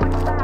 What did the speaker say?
Bye.